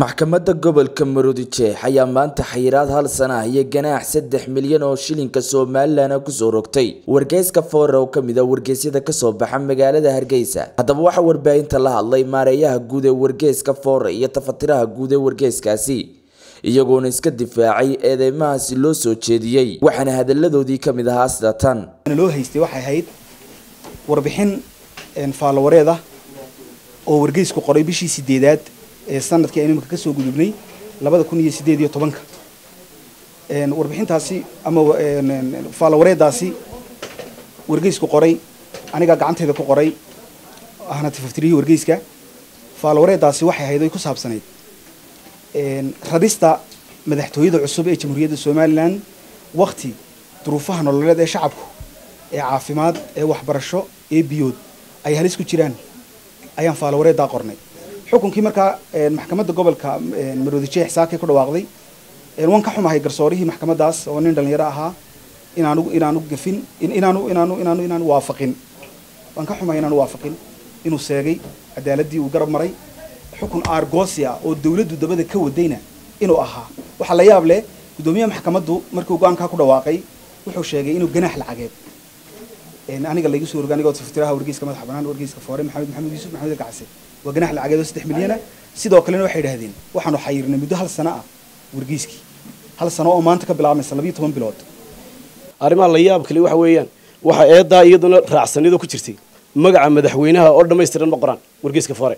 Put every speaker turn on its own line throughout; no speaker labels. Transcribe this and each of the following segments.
maxkamadda gobolka maroodijeex ayaa maanta xayiraad hal sana ah iyo ganaax saddex milyan oo shilinka somalilan ku soo rogtay. Wargeyska foore oo ka mid a wargeysyada ka soo baxa magaalada hargeysa. Haddaba waxaa warbaahinta la hadlay maareeyaha guud ee wargeyska foore iyo tafatiraha guud ee wargeyskaasi iyagoona iska difaacay eedeymahaasi loo soo jeediyey waxaana hadalladoodii ka mid ahaa sida tan.
Loo haystay waxay ahayd warbixin faalawareed ah oo wargeysku qoray bishii sideedaad ee sannadkii aynu imika ka soo gudubnay labada kun iyo sideed iyo tobanka. Warbixintaasi ama faalawareedaasi wargeysku qoray anigaa gacanteeda ku qoray ahna tifaftirihii wargeyska faalawareedaasi waxay ahayd ay ku saabsanayd. Radista madaxtooyada cusub ee jamhuuriyadda somalilan wakti duruufaha nololeed ee shacabku ee caafimaad ee waxbarasho ee biyood ay halis ku jiraan ayaan faalawareedaa qornay xukunkii markaa maxkamadda gobolka maroodijeex saakay ku dhawaaqday waan ka xumahay garsoorihii maxkamadaas oo nin dhalinyaro ahaa inaanu inaanu gafin inaanu inaanu inaanu inaanu waafaqin. Waan ka xumahay inaanu waafaqin inuu seegay cadaaladii uu garab maray. Xukun aargoosi ah oo dawladdu dabada ka wadayna inuu ahaa. Waxaa la yaab leh guddoomiyaha maxkamaddu markuu go'aankaa ku dhawaaqay wuxuu sheegay inuu ganaax lacageed aniga laygu soo roga anigoo tiftiraha wargeyska madaxa banaan wargeyska foore maxamed maxamed yuusuf maxamed gacase waa ganax lacageed oo saddex milyana sidoo kalena waxay idhahdeen waxaanu xayirnay muddo hal sano ah wargeyskii hal sano oo maanta ka bilaabmaysa labiyo toban bilood.
Arrimaha la yaab kale waxa weeyaan waxa eedaa iyaduna raacsanido ku jirtay. Magaca madaxweynaha oo dhammaystiran ma qoraan wargeyska foore.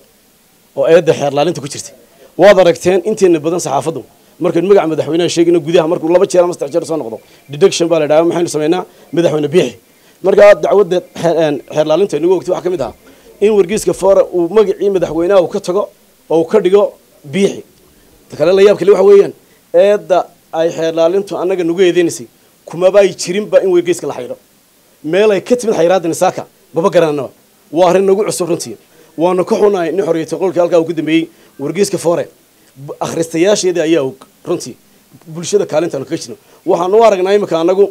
Oo eedda xeerlaalinta ku jirtay. Waad aragteen inteena badan saxaafaddu markaynu magaca madaxweynaha sheegayno gudaha markuu laba jeer ama saddex jeer soo noqdo. Deduction baa la dhahaa maxaynu samaynaa madaxweyne biixi markaa dacwadda xeerlaalinta inagu ogtay waxaa ka mid ahaa in wargeyska foore uu magacii madaxweynaha uu ka tago oo uu ka dhigo biixi kale la yaab kale waxa weeyaan eedda ay xeerlaalintu annaga nagu eedeynaysay kumaba ay jirinba in wargeyska la xayiro meel ay ka timid xayiraadda nisaaka maba garananaba waa arrin nagu cusub runtii. Waana ka xunahay nin xoriyata qolkii halkaa uu ka dambeeyey wargeyska foore akhristayaasheedii ayaa og runtii. Bulshada kaalintaanu kaga jirno waxaan u aragnaa imika annagu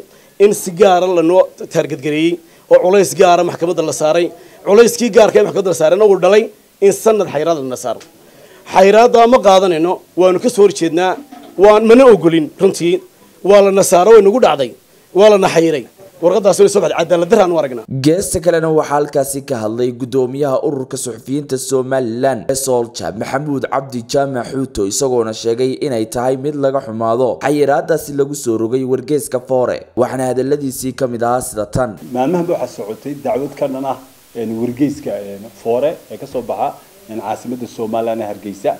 in si gaara lanoo taargadgareeyey oo culays gaara maxkamadda la saaray. Culayskii gaarka ee maxkamadda la saarayna uu dhalay in sanad xayraad lana saaro. Xayraaddaa ma qaadanayno waanu ka soo horjeednaa waan mana ogolin runtii. Waa lana saaro way nagu dhacday waa lana xayiray warqadaas way soo baxday cadaalad daraan u aragnaa
geesta kalena waxaa halkaasi ka hadlay guddoomiyaha ururka suxufiyiinta somalilan ee soolja maxamuud cabdi jaamac xuuto isagoona sheegay inay tahay mid laga xumaado xayiraadaasi lagu soo rogay wargeeska foore. Waxaana hadaladiisii ka mid ahaa sida tan.
Maalmahanba waxaa socotay dacwad ka dhan ah wargeyska foore ee ka soo baxa caasimadda somalilan ee hargeysa.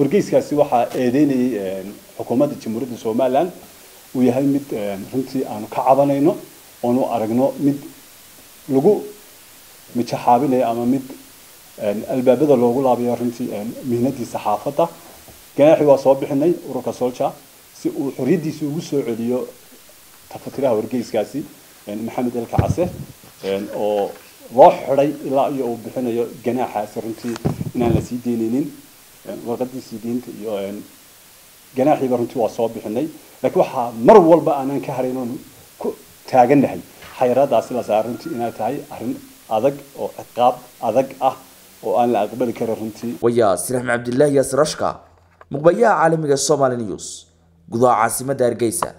Wargeyskaasi waxaa eedeynayay xukuumadda jamhuuriyadda somalilan uu yahay mid runtii aanu ka cabanayno oonu aragno mid lagu mijaxaabinayo ama mid albaabada loogu laabayo runtii mihnadii saxaafadda ganaaxi waa soo bixinay ururka solja si uu xorriyaddiisa ugu soo celiyo tafatiraha wargeyskaasi maxamed elka case oo loo xiday ilaa iyo uu bixinayo ganaaxaasi runtii inaan la sii deyneynin warqadiisii diinta iyo ganaaxiiba runtii waa soo bixinay laakiin waxaa mar walba aanan ka harayn oon ku taagannahay xayiraadaasi la saara runtii inay tahay arrin adag oo ciqaab adag ah oo aan la aqbali karin runtii.
Wayaa siraxm cabdilaahi yaasir ashka muqbayaha caalamiga somali news. Gudaha caasimadda hargeysa